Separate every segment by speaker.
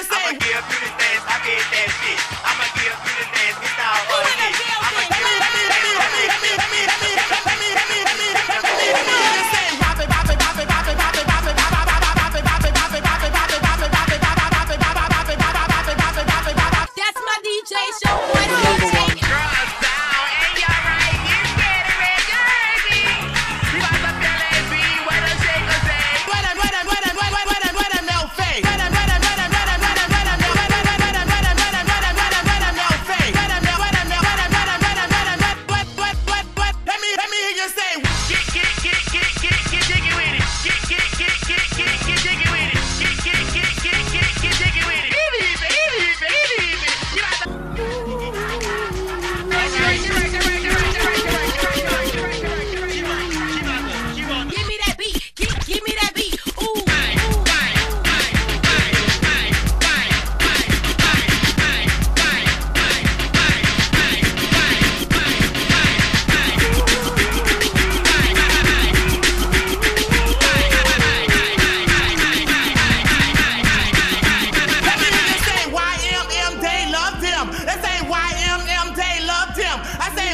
Speaker 1: just say.
Speaker 2: I'ma give you the dance. I get that shit. I'ma give you the dance.
Speaker 1: Get all on
Speaker 2: me. I'ma give
Speaker 1: you the dance. Let me, let me, let me, let me, let me, let me, let me, let me, let me, let me.
Speaker 3: That's my DJ show.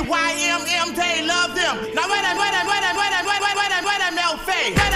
Speaker 1: YMM, they love them. Now wait a minute, wait a minute, wait a minute, wait a minute, wait a minute, wait a minute, wait a
Speaker 3: minute.